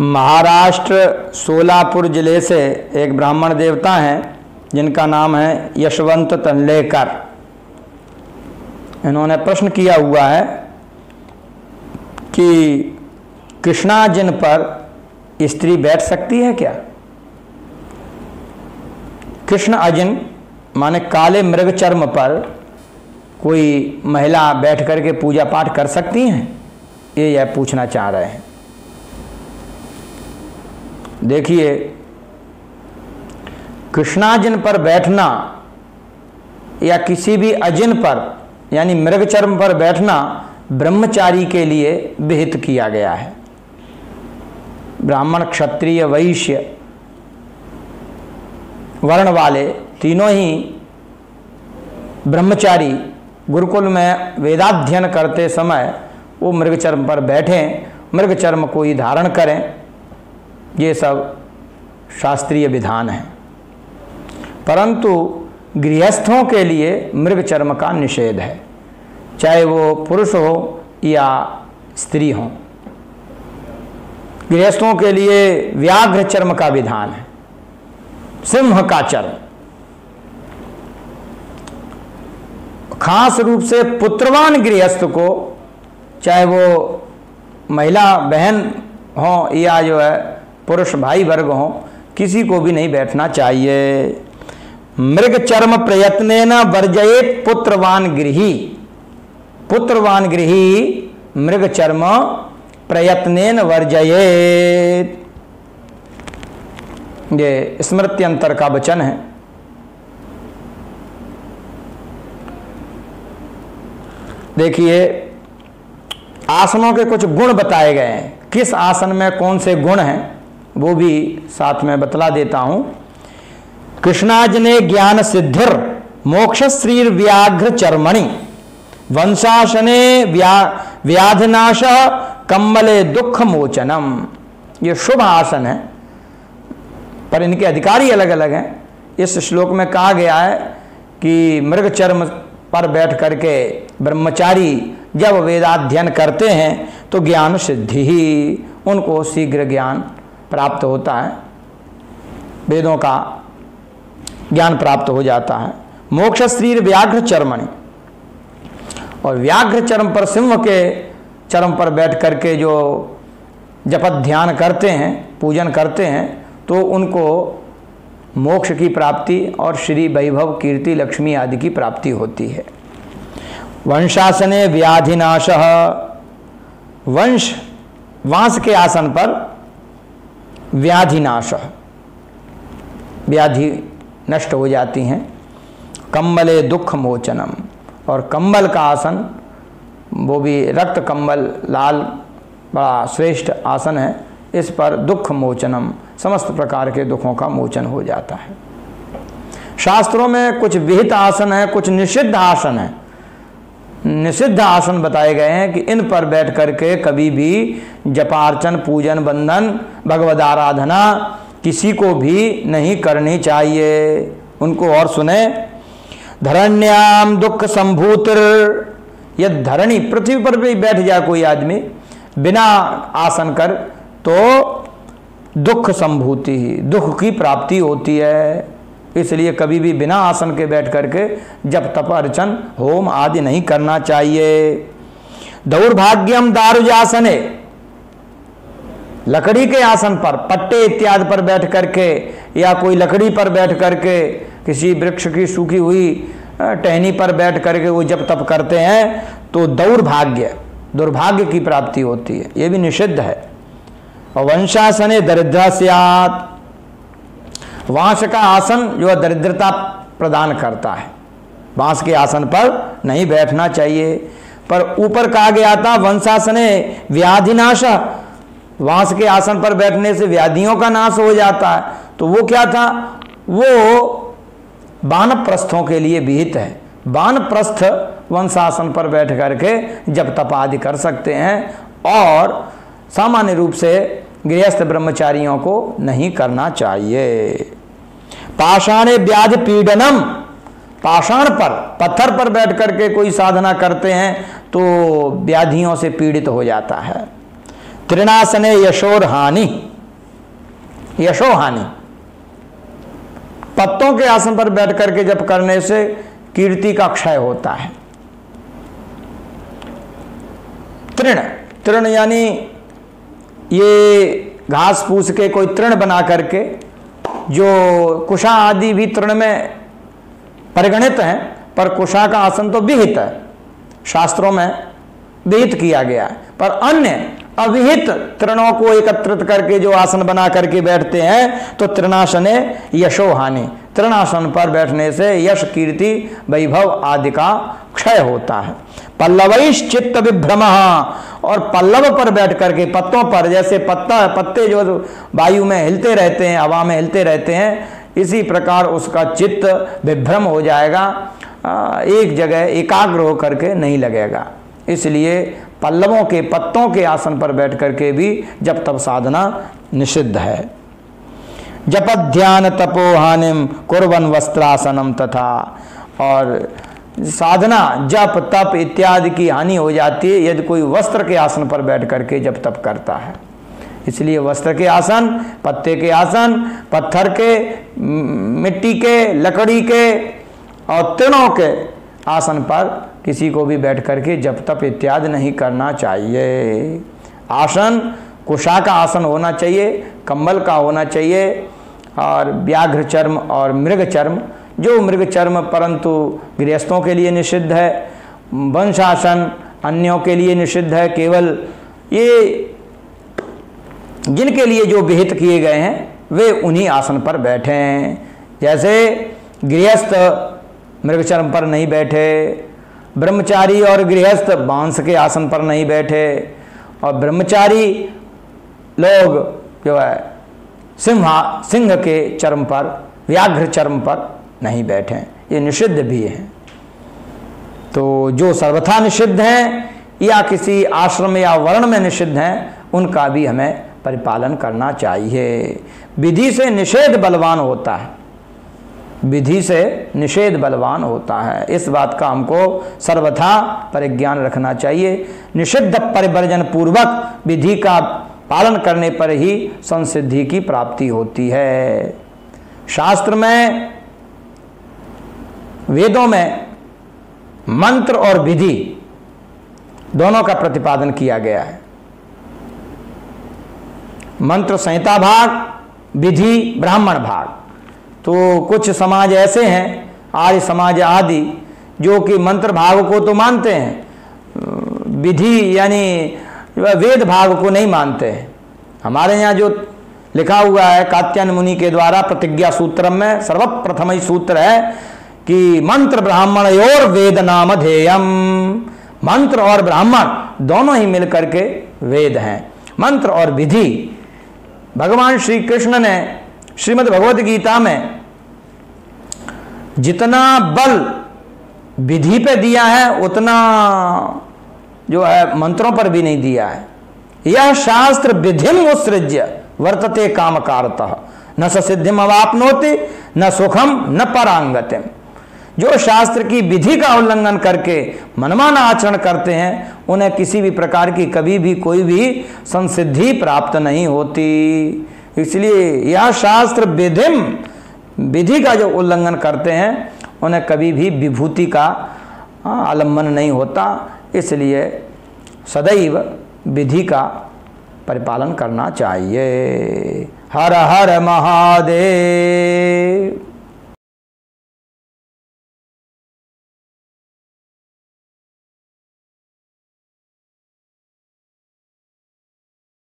महाराष्ट्र सोलापुर ज़िले से एक ब्राह्मण देवता हैं, जिनका नाम है यशवंत तनलेकर। इन्होंने प्रश्न किया हुआ है कि कृष्णा जिन पर स्त्री बैठ सकती है क्या? कृष्ण अजिन, माने काले मृग चर्म पर कोई महिला बैठ करके पूजा पाठ कर सकती हैं? ये यह पूछना चाह रहे हैं। देखिए कृष्णाजिन पर बैठना या किसी भी अजिन पर, यानी मृग चर्म पर बैठना ब्रह्मचारी के लिए विहित किया गया है। ब्राह्मण, क्षत्रिय, वैश्य, वर्ण वाले तीनों ही ब्रह्मचारी गुरुकुल में वेदाध्ययन करते समय वो मृगचर्म पर बैठें, मृगचर्म को ही धारण करें। ये सब शास्त्रीय विधान है। परंतु गृहस्थों के लिए मृग चर्म का निषेध है। चाहे वो पुरुष हो या स्त्री हो। गृहस्थों के लिए व्याघ्र चर्म का विधान है। सिंह का चर्म। खास रूप से पुत्रवान गृहस्थ को, चाहे वो महिला, बहन हो या जो है पुरुष भाई वर्ग हो, किसी को भी नहीं बैठना चाहिए। मृग चर्म प्रयत्न न वर्जयेत पुत्रवान गृही। पुत्रवान गृही मृग चर्म प्रयत्न वर्जयेत। ये स्मृत्यंतर का वचन है। देखिए, आसनों के कुछ गुण बताए गए हैं। किस आसन में कौन से गुण हैं? वो भी साथ में बतला देता हूँ। कृष्णाज ने ज्ञान सिद्धिर मोक्ष श्री व्याघ्र चर्मणि। वंशासने व्या, व्याधिनाश कम्बले दुख मोचनम। ये शुभ आसन है। पर इनके अधिकारी अलग अलग हैं। इस श्लोक में कहा गया है कि मृग चर्म पर बैठ करके ब्रह्मचारी जब वेदाध्ययन करते हैं तो ज्ञान सिद्धि ही, उनको शीघ्र ज्ञान प्राप्त होता है, वेदों का ज्ञान प्राप्त हो जाता है। मोक्ष श्री व्याघ्र चरमणि। और व्याघ्र चरम पर सिंह के चरम पर बैठ करके जो जपत ध्यान करते हैं, पूजन करते हैं तो उनको मोक्ष की प्राप्ति और श्री वैभव कीर्ति लक्ष्मी आदि की प्राप्ति होती है। वंशासने व्याधिनाश। वंश, वांस के आसन पर व्याधिनाश। व्याधि नष्ट हो जाती हैं। कम्बले दुख मोचनम और कम्बल का आसन, वो भी रक्त कम्बल लाल, बड़ा श्रेष्ठ आसन है, इस पर दुख मोचनम समस्त प्रकार के दुखों का मोचन हो जाता है। शास्त्रों में कुछ विहित आसन है, कुछ निषिद्ध आसन है। निषिद्ध आसन बताए गए हैं कि इन पर बैठ करके कभी भी जपार्चन, पूजन, बंधन, भगवद आराधना किसी को भी नहीं करनी चाहिए। उनको और सुने, धरण्याम दुख संभूतिर यह धरणी पृथ्वी पर भी बैठ जाए कोई आदमी, बिना आसन कर तो दुख संभूति, दुख की प्राप्ति होती है। इसलिए कभी भी बिना आसन के बैठ करके जब तप, अर्चन, होम आदि नहीं करना चाहिए। दौर्भाग्यम दारुजासने। लकड़ी के आसन पर, पट्टे इत्यादि पर बैठ करके या कोई लकड़ी पर बैठ करके किसी वृक्ष की सूखी हुई टहनी पर बैठ करके वो जब तप करते हैं तो दौर्भाग्य, दुर्भाग्य की प्राप्ति होती है। ये भी निषिद्ध है। और वंशासने दरिद्रा सियात। वांस का आसन जो दरिद्रता प्रदान करता है। बाँस के आसन पर नहीं बैठना चाहिए। पर ऊपर कहा गया था, वंशासने व्याधिनाश, वांस के आसन पर बैठने से व्याधियों का नाश हो जाता है। तो वो क्या था? वो बानप्रस्थों के लिए विहित है। बानप्रस्थ वंशासन पर बैठ करके जब तप आदि कर सकते हैं और सामान्य रूप से गृहस्थ ब्रह्मचारियों को नहीं करना चाहिए। पाषाणे व्याध पीडनम। पाषाण पर, पत्थर पर बैठ करके कोई साधना करते हैं तो व्याधियों से पीड़ित हो जाता है। त्रिनासने यशोर हानि। यशो हानि। पत्तों के आसन पर बैठ करके जब करने से कीर्ति का क्षय होता है। तृण तृण यानी ये घास फूस के कोई तृण बना करके जो कुशा आदि भी तृण में परिगणित हैं, पर कुशा का आसन तो विहित है। शास्त्रों में विहित किया गया है। पर अन्य अविहित तृणों को एकत्रित करके जो आसन बना करके बैठते हैं तो तृणासने यशो हानि तृणासन पर बैठने से यश, कीर्ति, वैभव आदि का क्षय होता है। पल्लवैश चित्त विभ्रम और पल्लव पर बैठ करके, पत्तों पर, जैसे पत्ता, पत्ते जो वायु में हिलते रहते हैं, हवा में हिलते रहते हैं, इसी प्रकार उसका चित्त विभ्रम हो जाएगा। एक जगह एकाग्र हो करके नहीं लगेगा। इसलिए पल्लवों के, पत्तों के आसन पर बैठ करके भी जब तब साधना निषिद्ध है। जप ध्यान तपोहानिम कुरवन वस्त्रासनम तथा। और साधना, जप, तप इत्यादि की हानि हो जाती है यदि कोई वस्त्र के आसन पर बैठ करके जब तप करता है। इसलिए वस्त्र के आसन, पत्ते के आसन, पत्थर के मिट्टी के, लकड़ी के और तृणों के आसन पर किसी को भी बैठ करके जब तप इत्यादि नहीं करना चाहिए। आसन कुशा का आसन होना चाहिए, कंबल का होना चाहिए और व्याघ्र चर्म और मृग चर्म जो मृग चर्म परंतु गृहस्थों के लिए निषिद्ध है, वंशासन अन्यों के लिए निषिद्ध है, केवल ये जिनके लिए जो विहित किए गए हैं, वे उन्हीं आसन पर बैठे हैं। जैसे गृहस्थ मृग मृगचर्म पर नहीं बैठे, ब्रह्मचारी और गृहस्थ बाँस के आसन पर नहीं बैठे, और ब्रह्मचारी लोग जो है, सिंहा, सिंह के चर्म पर, व्याघ्र चर्म पर नहीं बैठे ये निषिद्ध भी हैं। तो जो सर्वथा निषिद्ध हैं, या किसी आश्रम या वर्ण में निषिद्ध हैं, उनका भी हमें परिपालन करना चाहिए। विधि से निषेध बलवान होता है। विधि से निषेध बलवान होता है। इस बात का हमको सर्वथा परिज्ञान रखना चाहिए। निषिद्ध परिवर्जन पूर्वक विधि का पालन करने पर ही संसिद्धि की प्राप्ति होती है। शास्त्र में वेदों में मंत्र और विधि दोनों का प्रतिपादन किया गया है। मंत्र संहिता भाग, विधि ब्राह्मण भाग। तो कुछ समाज ऐसे हैं, आर्य समाज आदि, जो कि मंत्र भाग को तो मानते हैं, विधि यानी वेद भाग को नहीं मानते हैं। हमारे यहाँ जो लिखा हुआ है कात्यान मुनि के द्वारा प्रतिज्ञा सूत्र में सर्वप्रथम ही सूत्र है कि मंत्र ब्राह्मण और वेद नाम ध्येयम। मंत्र और ब्राह्मण दोनों ही मिलकर के वेद हैं। मंत्र और विधि। भगवान श्री कृष्ण ने श्रीमद् भगवद गीता में जितना बल विधि पे दिया है, उतना जो है मंत्रों पर भी नहीं दिया है। यह शास्त्र विधिम उत्सृज्य, वर्तते काम कारत न सिद्धिम अवापनोति न सुखम न परांगतिम। जो शास्त्र की विधि का उल्लंघन करके मनमाना आचरण करते हैं, उन्हें किसी भी प्रकार की कभी भी कोई भी संसिद्धि प्राप्त नहीं होती। इसलिए यह शास्त्र विधिम, विधि का जो उल्लंघन करते हैं, उन्हें कभी भी विभूति का आलंबन नहीं होता। इसलिए सदैव विधि का परिपालन करना चाहिए। हर हर महादेव।